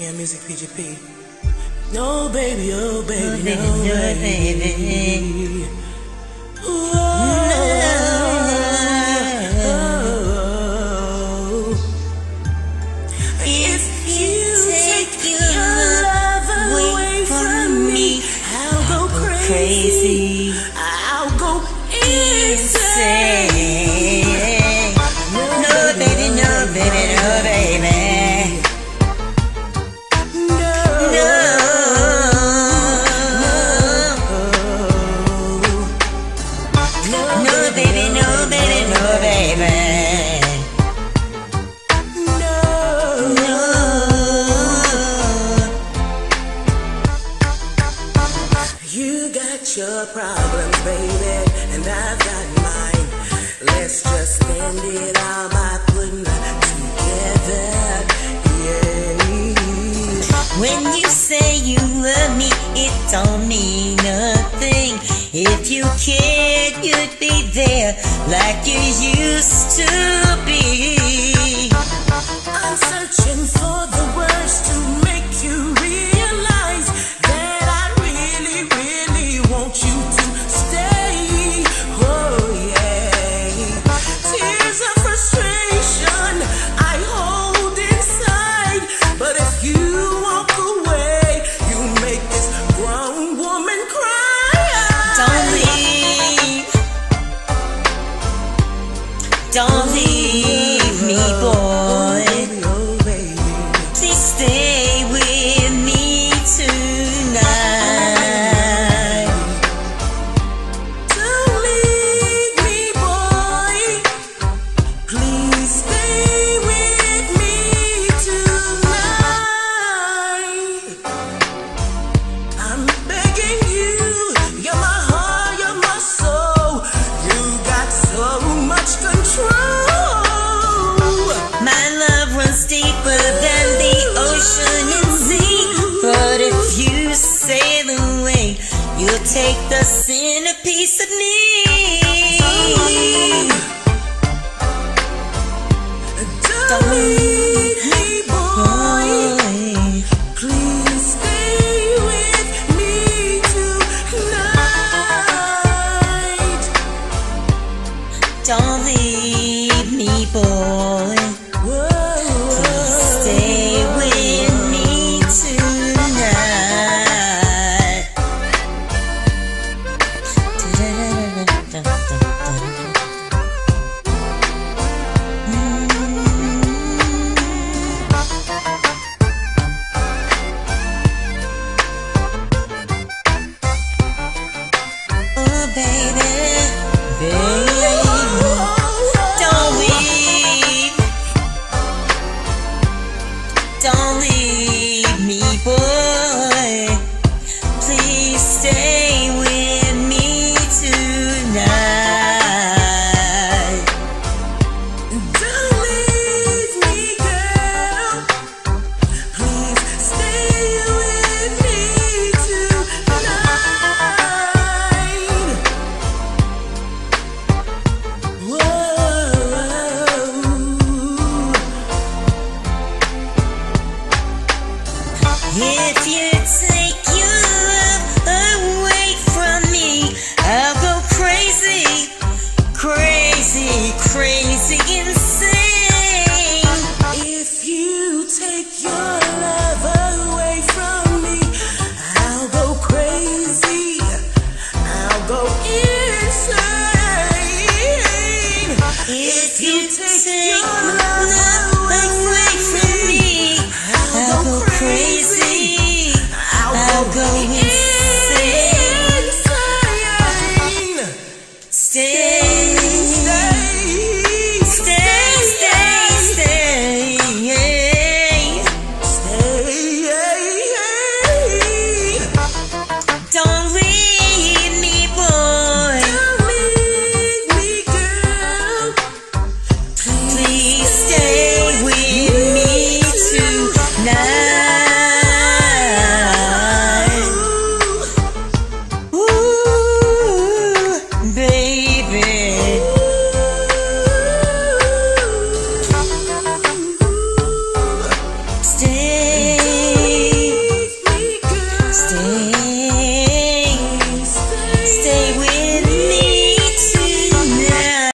Yeah, music PGP. No baby, oh baby, no, no baby, no baby. Oh, oh, oh, if you take your love away from me, I'll go crazy. You got your problems, baby, and I've got mine. Let's just end it all by putting it together. Yeah. When you say you love me, it don't mean nothing. If you cared, you'd be there like you used to. don't leave. to leave.